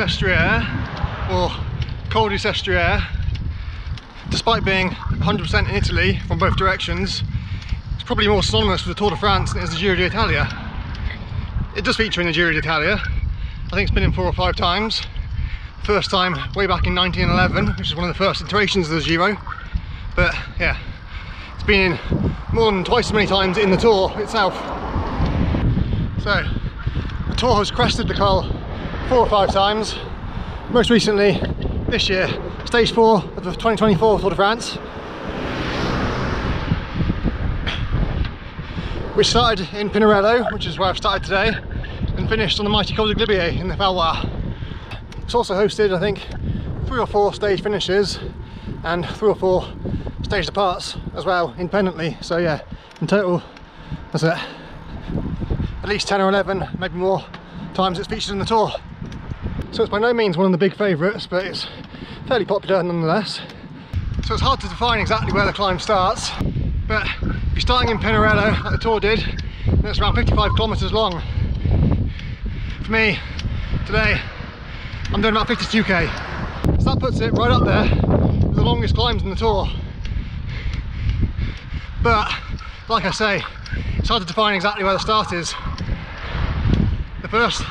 Sestriere, or Col du Sestriere, despite being 100% in Italy from both directions, it's probably more synonymous with the Tour de France than it is the Giro d'Italia. It does feature in the Giro d'Italia. I think it's been in four or five times. First time way back in 1911, which is one of the first iterations of the Giro. But yeah, it's been in more than twice as many times in the Tour itself. So, the Tour has crested the Col four or five times. Most recently, this year, stage four of the 2024 Tour de France. We started in Pinerolo, which is where I've started today, and finished on the mighty Col de Galibier in the Valloire. It's also hosted, I think, three or four stage finishes and three or four stage departs as well, independently. So yeah, in total, that's it. At least 10 or 11, maybe more times it's featured in the tour. So it's by no means one of the big favourites, but it's fairly popular nonetheless. So it's hard to define exactly where the climb starts, but if you're starting in Pinerolo, like the tour did, then it's around 55 kilometres long. For me, today, I'm doing about 52k. So that puts it right up there with the longest climbs in the tour. But, like I say, it's hard to define exactly where the start is. The first,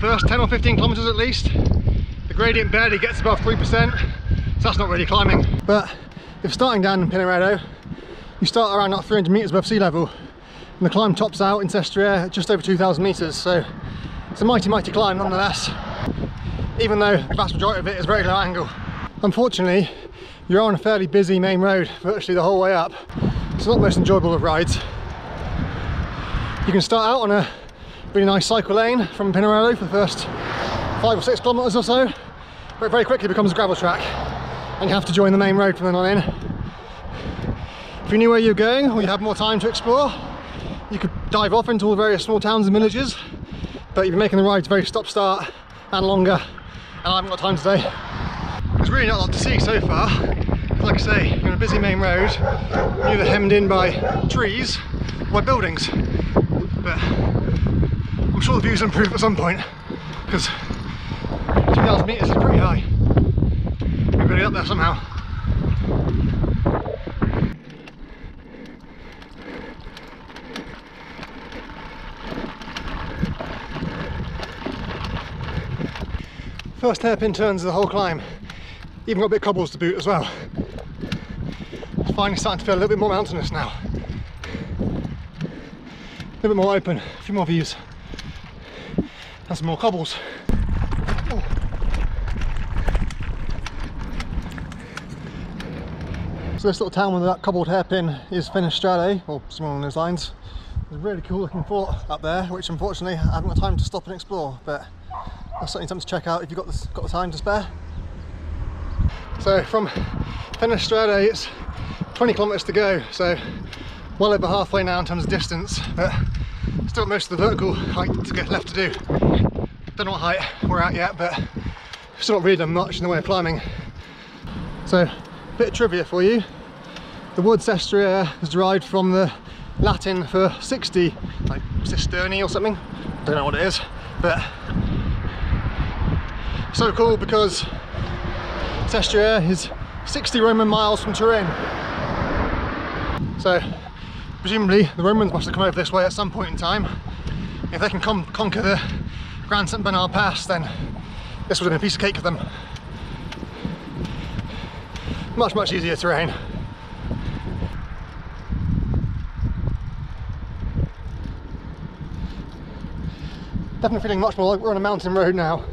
first 10 or 15 kilometres at least, the gradient barely gets above 3%, so that's not really climbing. But if starting down in Pinerolo, you start around not 300 metres above sea level, and the climb tops out in Sestriere at just over 2,000 metres, so it's a mighty, mighty climb nonetheless, even though the vast majority of it is very low angle. Unfortunately, you're on a fairly busy main road virtually the whole way up. It's not the most enjoyable of rides. You can start out on a really nice cycle lane from Pinerolo for the first five or six kilometres or so, but it very quickly becomes a gravel track and you have to join the main road from then on in. If you knew where you're going or you have more time to explore, you could dive off into all the various small towns and villages, but you've been making the rides very stop-start and longer, and I haven't got time today. There's really not a lot to see so far. Like I say, you're on a busy main road, you're either hemmed in by trees or by buildings. But I'm sure the views improve at some point because 2,000 metres is pretty high. To get up there somehow. First hairpin turns of the whole climb. Even got a bit of cobbles to boot as well. It's finally starting to feel a little bit more mountainous now. A little bit more open, a few more views. Some more cobbles. So this little town with that cobbled hairpin is Fenestrelle, or something along those lines. There's a really cool looking fort up there, which unfortunately I haven't got time to stop and explore, but that's certainly something to check out if you've got, this, got the time to spare. So from Fenestrelle eh, it's 20 kilometres to go, so well over halfway now in terms of distance, but still most of the vertical height to get left to do. Don't know what height we're at yet, but still not really done much in the way of climbing. So, bit of trivia for you. The word sestriere is derived from the Latin for 60, like cisterni or something. I don't know what it is, but so cool because Sestriere is 60 Roman miles from Turin. So presumably the Romans must have come over this way at some point in time. If they can conquer the Grand St Bernard Pass then this would have been a piece of cake for them. Much, much easier terrain. Definitely feeling much more like we're on a mountain road now.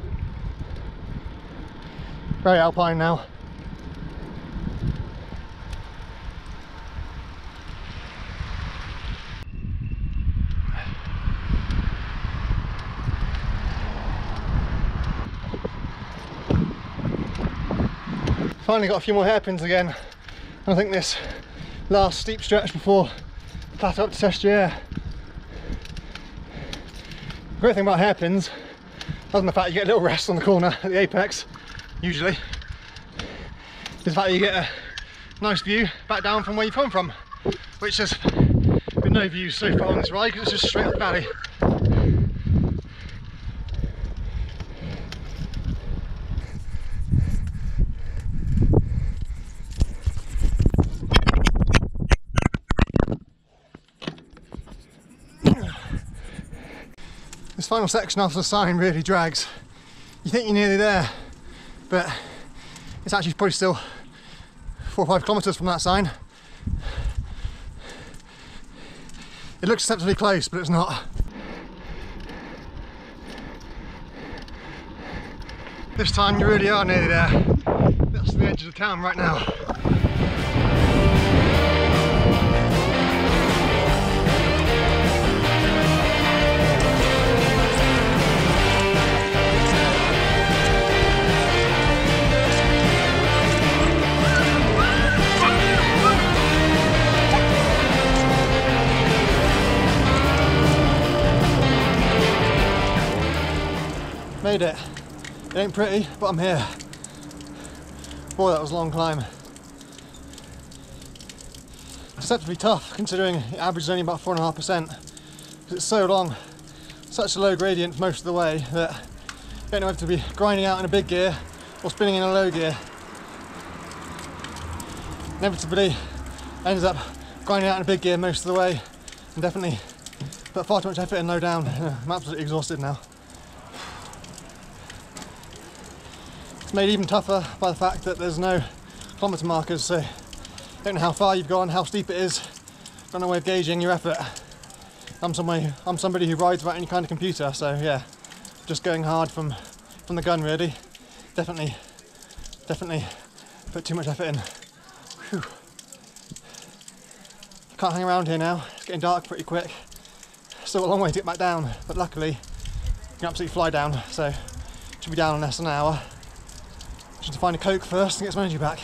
Very alpine now. Finally got a few more hairpins again. I think this last steep stretch before the plateau up to Sestriere. The great thing about hairpins, other than the fact you get a little rest on the corner at the apex, usually, is the fact you get a nice view back down from where you've come from, which has been no views so far on this ride because it's just straight up the valley. This final section off the sign really drags. You think you're nearly there, but it's actually probably still four or five kilometres from that sign. It looks deceptively close, but it's not. This time you really are nearly there. That's the edge of the town right now. Made it. It ain't pretty, but I'm here. Boy, that was a long climb. It's deceptively tough, considering it averages only about 4.5%. Because it's so long, such a low gradient most of the way that you don't know to be grinding out in a big gear or spinning in a low gear. Inevitably ends up grinding out in a big gear most of the way and definitely put far too much effort in low down. I'm absolutely exhausted now. It's made even tougher by the fact that there's no kilometre markers, so don't know how far you've gone, how steep it is, don't know way of gauging your effort. I'm somebody, I'm somebody who rides without any kind of computer, so yeah, just going hard from from the gun really. Definitely, definitely put too much effort in. Whew. Can't hang around here now. It's getting dark pretty quick. Still a long way to get back down, but luckily you can absolutely fly down, so should be down in less than an hour. Just to find a coke first and get some energy back.